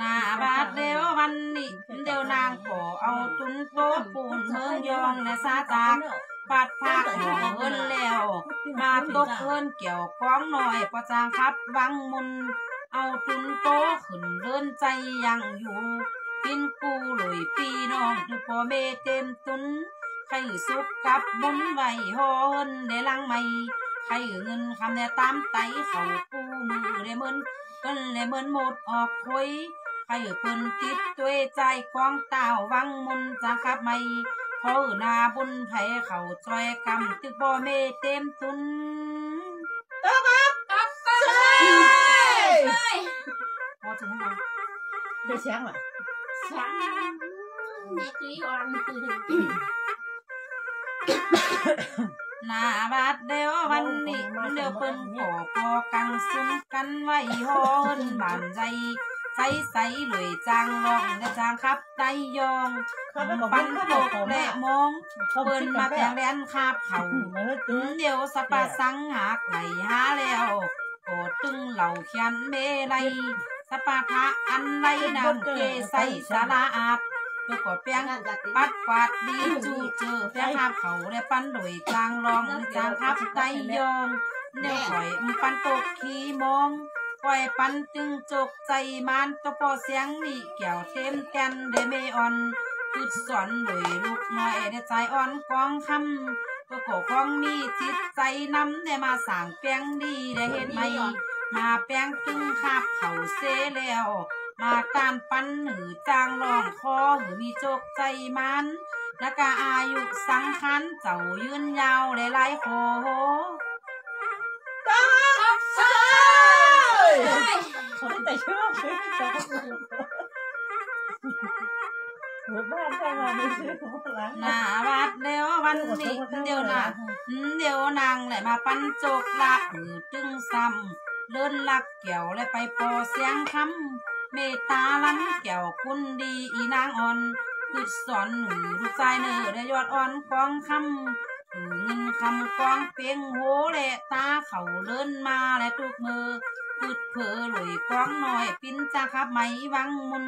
นาบาดเดียววันนี้เดียวนางขอเอาตุนโต๊ะปูนเมืองยองและซาตากปัดภาคหอเอินแล้ว มาตกเอินเกี่ยวก้องหน่อยประจางครับวังมุนเอาตุนโต๊ขึ้นเดินใจยังอยู่กินกูหลุยปีน้องคือพ่อเมเต็มตุนใครสุกกับมุนไว้หอเอินในลังไม่ใครเงินคำเนี่ยตามไตเขากูมือได้เมือน กันเลยเหมือนหมดออกคุยใครเปิ้นติดตัวใจกองเต่าวังมุนจะขับไม่เขาหนาบุญไผเขาจอยกำตึกบ่เมเต็มตุนพอถึงแล้วได้เสียงว่ะ หน้าบาดเดียววันนี้เดียวเปิ้นขอพอกังซุมกันไว้ฮอนบานใจใสใสเลยจางลองและจางขับไตยองปันโลบอกกผมและอะมองเปิ้นมาแต่งแรนคาบเขาเออตึงเดียวสปะสังหักไหลหาแล้วโกตึงเหล่าเขียนเมลัยสปะพระอันไรนำเกใสสาราอาบ เพื่อก่อเปียงปัดกวาดดีจูเจอแฟงคาบเขาและปั้นโดยกลางรองจางคับไตยองแน่ข่อยปันตกขี้มองปล่อยปันตึงจกใจมันตะปอเสียงนี่เกี่ยวเต็มแกนเดเมออนคือสอนโดยลูกน้อยได้ใจอ่อนกองคำก็ขอของมีจิตใจนำได้มาสั่งแป้งดีได้เห็นไหมมาแป้งตึงคาบเขาเซแล้ว มาการปั้นหือจางรองคอหือมีโจกใจมันแล้วก็อายุสังคันเจ้ายืนยาวหลายๆโหเขาได้แต่ชอบหัวบ้านใช่ไหมไม่ซื้อหัวหลังหน้าวัดเดียววันนี้เดียวนะเดียวนางเลยมาปั้นโจกละหือตึงซ้ำเลื่อนลักเกี่ยวและไปปอเสียงคำ เมตตาลันแก้วคุณดีอีนางอ่อนคือสอนหนูลูกชายเนอได้ยอดอ่อนกองคำหือเงินคำกองเปียงโหและตาเขาเลื่อนมาและทุกมือคือเพอหลุยกองหน่อยปิ้นจะขับไหมวังมุน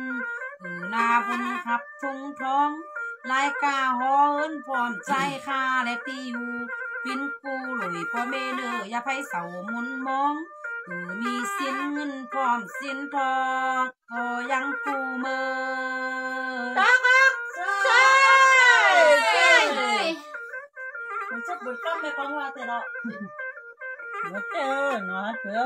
หือนาบุญขับทุ่งท้องลายกาหอเอินพร้อมใจคาและตีอยู่ปิ้นกูหลุยพ่อเมเนออย่าไพเสามุนมอง กูมีสินเงินพร้อมสินทองพอยังกูเมือมันชอบบุญก้มไม่ฟังว่าแต่เราหมดเจอเนาะเผื่อ